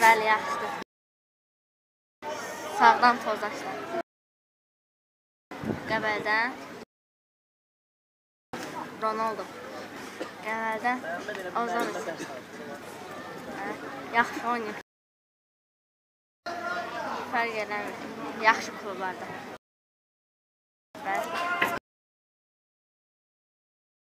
Bəli, yaxşıdır. Sağdan Tozaşdan. Qəbəldən Ronaldo. Qəbəldən Ozan isə. Hə, Yaxşı oynayır. Fərq eləmir. Yaxşı klublarda. Bəli.